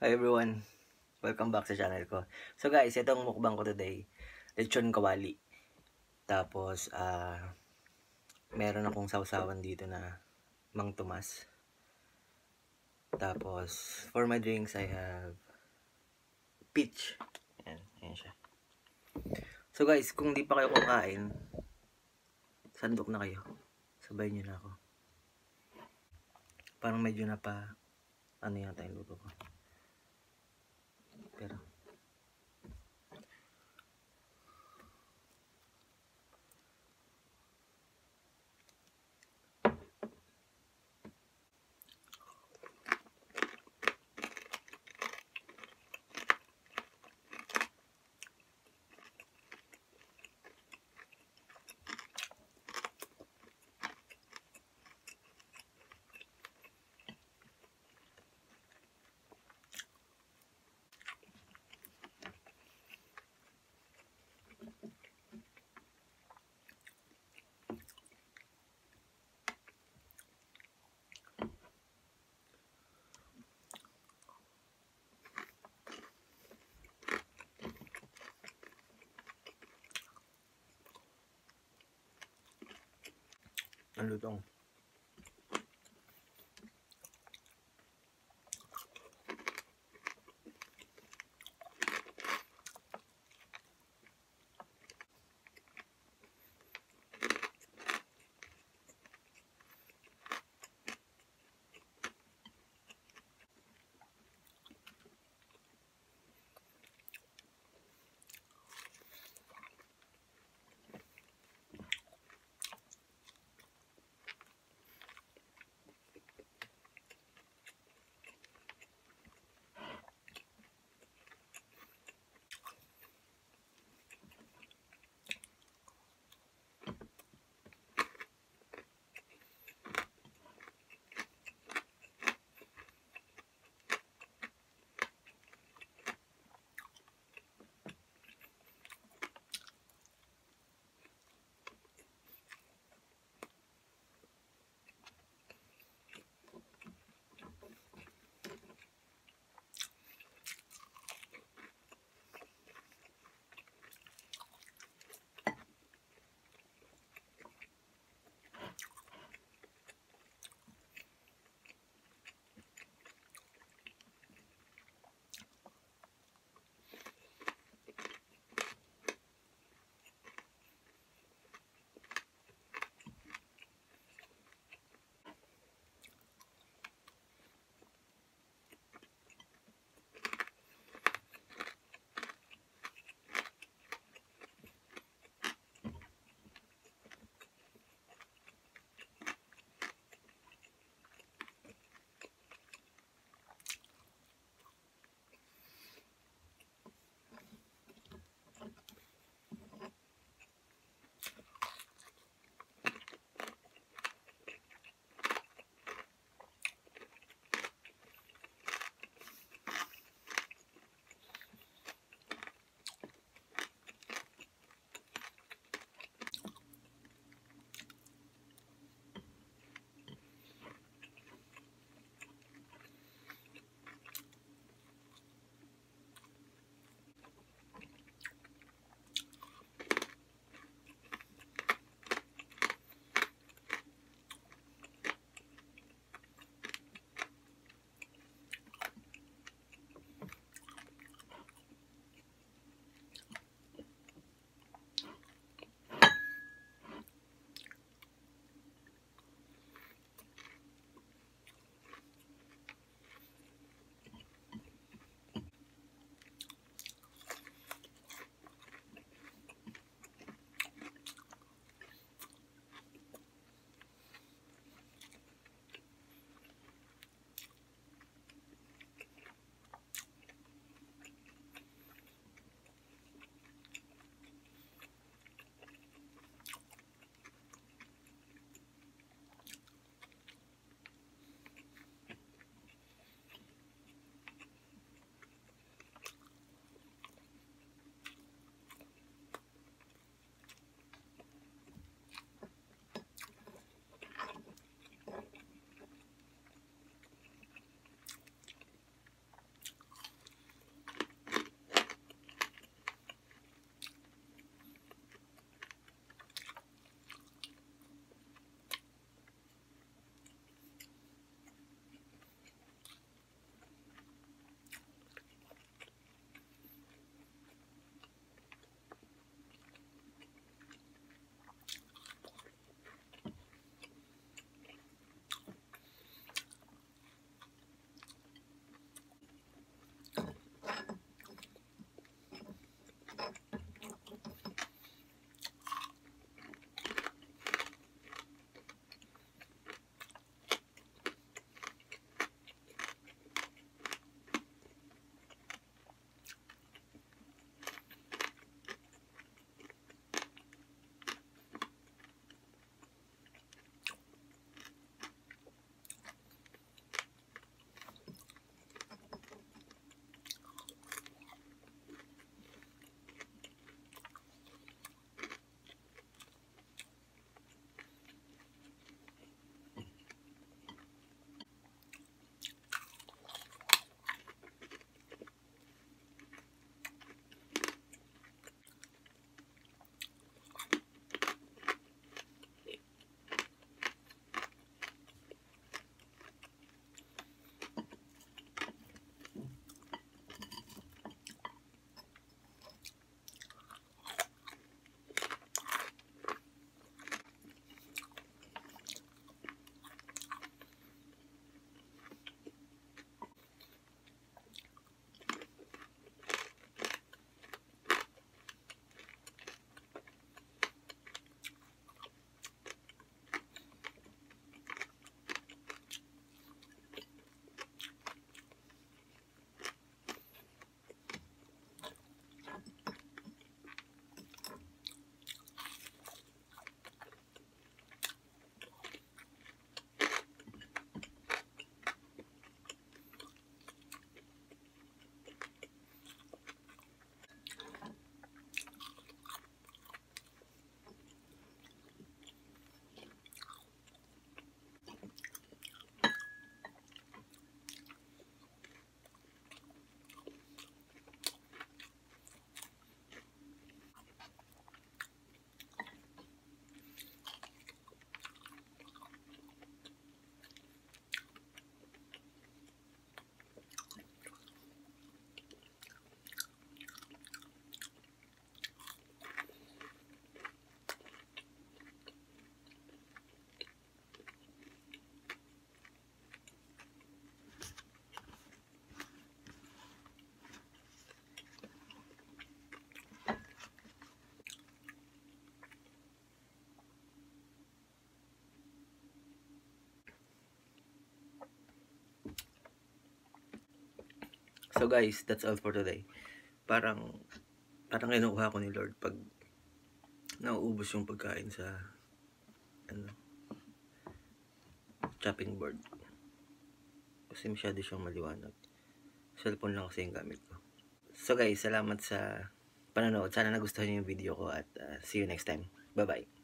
Hi everyone, welcome back sa channel ko. So guys, itong mukbang ko today, lechon kawali. Tapos, ah, meron akong sausawan dito na Mang Tomas. Tapos, for my drinks, I have peach. Ayan, ayan siya. So guys, kung di pa kayo kumakain, sandok na kayo. Sabay nyo na ako. Parang medyo na pa, ano yata yung luto ko. Pero, le don. So guys, that's all for today. Parang, parang kinukuha ko ni Lord pag nauubos yung pagkain sa, ano, chopping board. Kasi masyado siyang maliwanag. Cellphone lang kasi yung gamit ko. So guys, salamat sa panonood. Sana nagustuhan niyo yung video ko at uh, see you next time. Bye-bye.